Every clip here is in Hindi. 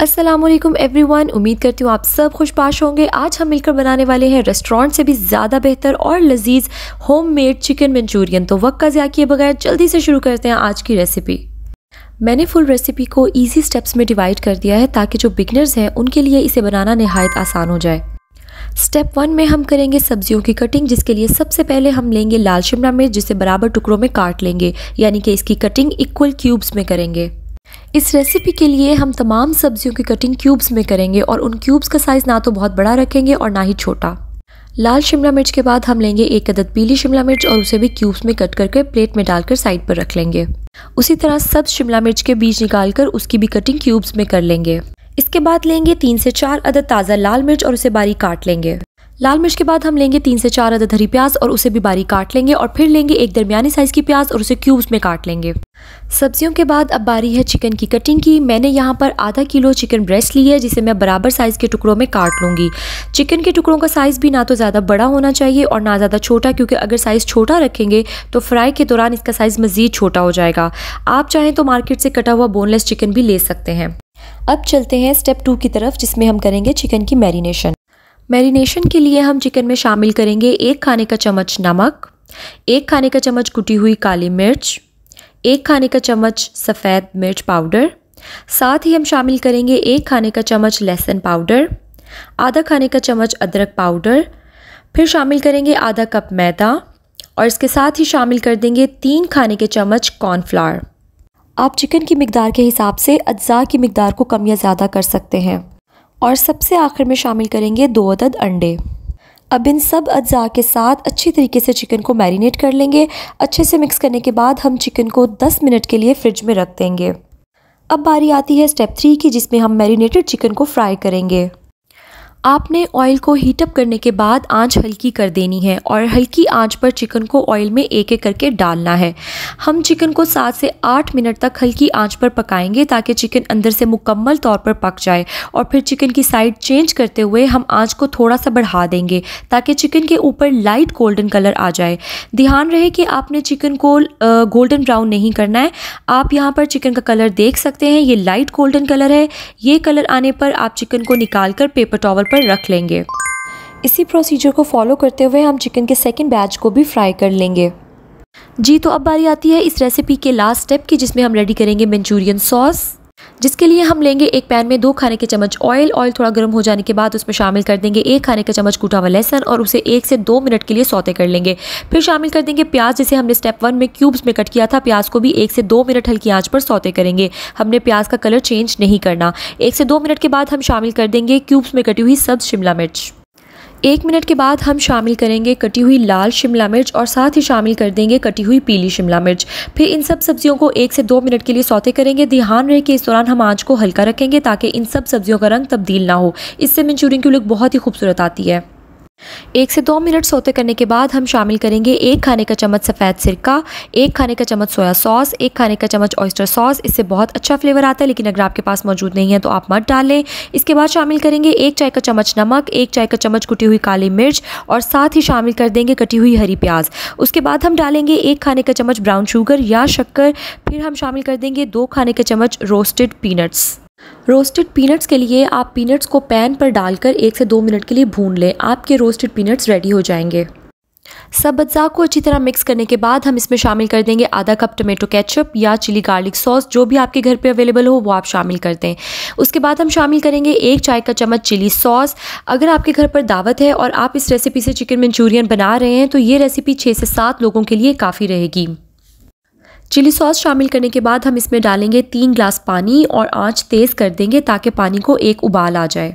असलम एवरीवन उम्मीद करती हूँ आप सब खुशपाश होंगे। आज हम मिलकर बनाने वाले हैं रेस्टोरेंट से भी ज़्यादा बेहतर और लजीज होम मेड चिकन मंचूरियन तो वक्त का ज़्या किए बगैर जल्दी से शुरू करते हैं आज की रेसिपी मैंने फुल रेसिपी को इजी स्टेप्स में डिवाइड कर दिया है ताकि जो बिगनर्स हैं, उनके लिए इसे बनाना नहायत आसान हो जाए। स्टेप वन में हम करेंगे सब्जियों की कटिंग जिसके लिए सबसे पहले हम लेंगे लाल शिमला मिर्च, जिसे बराबर टुकड़ों में काट लेंगे, यानी कि इसकी कटिंग इक्वल क्यूब्स में करेंगे। इस रेसिपी के लिए हम तमाम सब्जियों की कटिंग क्यूब्स में करेंगे और उन क्यूब्स का साइज़ ना तो बहुत बड़ा रखेंगे और ना ही छोटा। लाल शिमला मिर्च के बाद हम लेंगे एक अदद पीली शिमला मिर्च और उसे भी क्यूब्स में कट करके प्लेट में डालकर साइड पर रख लेंगे। उसी तरह सब शिमला मिर्च के बीज निकालकर उसकी भी कटिंग क्यूब्स में कर लेंगे। इसके बाद लेंगे तीन से चार अदद ताज़ा लाल मिर्च और उसे बारीक काट लेंगे। लाल मिर्च के बाद हम लेंगे तीन से चार अदद हरी प्याज और उसे भी बारीक काट लेंगे और फिर लेंगे एक दरमियानी साइज़ की प्याज और उसे क्यूब्स में काट लेंगे। सब्जियों के बाद अब बारी है चिकन की कटिंग की। मैंने यहाँ पर आधा किलो चिकन ब्रेस्ट ली है, जिसे मैं बराबर साइज़ के टुकड़ों में काट लूँगी। चिकन के टुकड़ों का साइज़ भी ना तो ज़्यादा बड़ा होना चाहिए और ना ज़्यादा छोटा, क्योंकि अगर साइज़ छोटा रखेंगे तो फ्राई के दौरान इसका साइज़ मज़ीद छोटा हो जाएगा। आप चाहें तो मार्केट से कटा हुआ बोनलेस चिकन भी ले सकते हैं। अब चलते हैं स्टेप टू की तरफ़, जिसमें हम करेंगे चिकन की मैरिनेशन मैरिनेशन के लिए हम चिकन में शामिल करेंगे एक खाने का चम्मच नमक, एक खाने का चम्मच कुटी हुई काली मिर्च, एक खाने का चम्मच सफ़ेद मिर्च पाउडर साथ ही हम शामिल करेंगे एक खाने का चम्मच लहसुन पाउडर आधा खाने का चम्मच अदरक पाउडर फिर शामिल करेंगे आधा कप मैदा और इसके साथ ही शामिल कर देंगे तीन खाने के चम्मच कॉर्नफ्लावर आप चिकन की मकदार के हिसाब से अज्जा की मकदार को कम या ज़्यादा कर सकते हैं। और सबसे आखिर में शामिल करेंगे दो अदद अंडे। अब इन सब अज्जा के साथ अच्छी तरीके से चिकन को मैरिनेट कर लेंगे। अच्छे से मिक्स करने के बाद हम चिकन को 10 मिनट के लिए फ्रिज में रख देंगे। अब बारी आती है स्टेप थ्री की जिसमें हम मैरिनेटेड चिकन को फ्राई करेंगे। आपने ऑयल को हीटअप करने के बाद आँच हल्की कर देनी है और हल्की आँच पर चिकन को ऑयल में एक एक करके डालना है। हम चिकन को सात से आठ मिनट तक हल्की आँच पर पकाएँगे ताकि चिकन अंदर से मुकम्मल तौर पर पक जाए और फिर चिकन की साइड चेंज करते हुए हम आँच को थोड़ा सा बढ़ा देंगे ताकि चिकन के ऊपर लाइट गोल्डन कलर आ जाए। ध्यान रहे कि आपने चिकन को गोल्डन ब्राउन नहीं करना है। आप यहाँ पर चिकन का कलर देख सकते हैं। ये लाइट गोल्डन कलर है। ये कलर आने पर आप चिकन को निकाल कर पेपर टॉवल पर रख लेंगे। इसी प्रोसीजर को फॉलो करते हुए हम चिकन के सेकेंड बैच को भी फ्राई कर लेंगे। जी तो अब बारी आती है इस रेसिपी के लास्ट स्टेप की, जिसमें हम रेडी करेंगे मंचूरियन सॉस जिसके लिए हम लेंगे एक पैन में दो खाने के चम्मच ऑयल ऑयल थोड़ा गर्म हो जाने के बाद उसमें शामिल कर देंगे एक खाने का चम्मच कूटा हुआ लहसन और उसे एक से दो मिनट के लिए सौते कर लेंगे। फिर शामिल कर देंगे प्याज, जिसे हमने स्टेप वन में क्यूब्स में कट किया था। प्याज को भी एक से दो मिनट हल्की आँच पर सौते करेंगे। हमने प्याज का कलर चेंज नहीं करना। एक से दो मिनट के बाद हम शामिल कर देंगे क्यूब्स में कटी हुई सब्ज शिमला मिर्च। एक मिनट के बाद हम शामिल करेंगे कटी हुई लाल शिमला मिर्च और साथ ही शामिल कर देंगे कटी हुई पीली शिमला मिर्च। फिर इन सब सब्जियों को एक से दो मिनट के लिए सौते करेंगे। ध्यान रहे कि इस दौरान हम आँच को हल्का रखेंगे ताकि इन सब सब्जियों का रंग तब्दील ना हो। इससे मंचूरियन की लुक बहुत ही खूबसूरत आती है। एक से दो मिनट सोते करने के बाद हम शामिल करेंगे एक खाने का चम्मच सफ़ेद सिरका, एक खाने का चम्मच सोया सॉस, एक खाने का चम्मच ऑयस्टर सॉस इससे बहुत अच्छा फ्लेवर आता है, लेकिन अगर आपके पास मौजूद नहीं है तो आप मत डालें। इसके बाद शामिल करेंगे एक चाय का चम्मच नमक, एक चाय का चम्मच कुटी हुई काली मिर्च और साथ ही शामिल कर देंगे कटी हुई हरी प्याज। उसके बाद हम डालेंगे एक खाने का चम्मच ब्राउन शुगर या शक्कर। फिर हम शामिल कर देंगे दो खाने के चम्मच रोस्टेड पीनट्स रोस्टेड पीनट्स के लिए आप पीनट्स को पैन पर डालकर एक से दो मिनट के लिए भून लें। आपके रोस्टेड पीनट्स रेडी हो जाएँगे। सब अज्जा को अच्छी तरह मिक्स करने के बाद हम इसमें शामिल कर देंगे आधा कप टमाटो केचप या चिली गार्लिक सॉस जो भी आपके घर पे अवेलेबल हो, वो आप शामिल कर दें। उसके बाद हम शामिल करेंगे एक चाय का चम्मच चिली सॉस अगर आपके घर पर दावत है और आप इस रेसिपी से चिकन मंचूरियन बना रहे हैं तो ये रेसिपी छः से सात लोगों के लिए काफ़ी रहेगी। चिली सॉस शामिल करने के बाद हम इसमें डालेंगे तीन ग्लास पानी और आँच तेज़ कर देंगे ताकि पानी को एक उबाल आ जाए।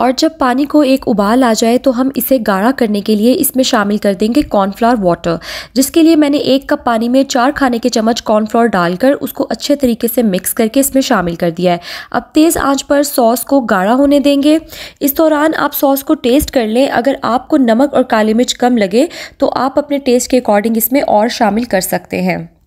और जब पानी को एक उबाल आ जाए तो हम इसे गाढ़ा करने के लिए इसमें शामिल कर देंगे कॉर्नफ्लावर वाटर जिसके लिए मैंने एक कप पानी में चार खाने के चम्मच कॉर्नफ्लावर डालकर उसको अच्छे तरीके से मिक्स करके इसमें शामिल कर दिया है। अब तेज़ आँच पर सॉस को गाढ़ा होने देंगे। इस दौरान आप सॉस को टेस्ट कर लें। अगर आपको नमक और काली मिर्च कम लगे तो आप अपने टेस्ट के अकॉर्डिंग इसमें और शामिल कर सकते हैं।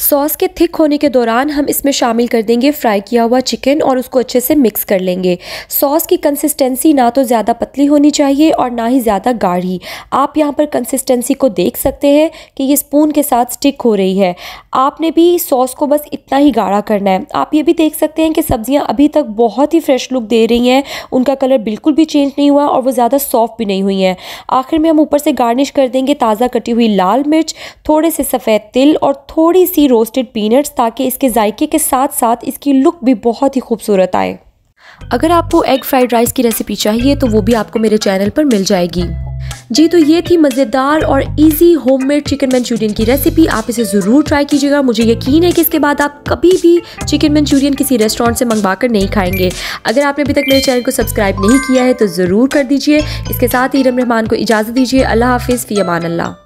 सॉस के थिक होने के दौरान हम इसमें शामिल कर देंगे फ्राई किया हुआ चिकन और उसको अच्छे से मिक्स कर लेंगे। सॉस की कंसिस्टेंसी ना तो ज़्यादा पतली होनी चाहिए और ना ही ज़्यादा गाढ़ी। आप यहाँ पर कंसिस्टेंसी को देख सकते हैं कि ये स्पून के साथ स्टिक हो रही है। आपने भी सॉस को बस इतना ही गाढ़ा करना है। आप ये भी देख सकते हैं कि सब्ज़ियाँ अभी तक बहुत ही फ्रेश लुक दे रही हैं। उनका कलर बिल्कुल भी चेंज नहीं हुआ और वो ज़्यादा सॉफ्ट भी नहीं हुई हैं। आखिर में हम ऊपर से गार्निश कर देंगे ताज़ा कटी हुई लाल मिर्च, थोड़े से सफ़ेद तिल और थोड़ी सी रोस्टेड पीनट्स ताकि इसके जायके के साथ साथ इसकी लुक भी बहुत ही खूबसूरत आए। अगर आपको एग फ्राइड राइस की रेसिपी चाहिए तो वो भी आपको मेरे चैनल पर मिल जाएगी। जी तो ये थी मज़ेदार और इजी होममेड चिकन मंचूरियन की रेसिपी आप इसे ज़रूर ट्राई कीजिएगा। मुझे यकीन है कि इसके बाद आप कभी भी चिकन मंचूरियन किसी रेस्टोरेंट से मंगवा कर नहीं खाएँगे। अगर आपने अभी तक मेरे चैनल को सब्सक्राइब नहीं किया है तो ज़रूर कर दीजिए। इसके साथ ही रहमान को इजाज़त दीजिए। अल्लाह हाफिज़। फ़ी अमान अल्लाह।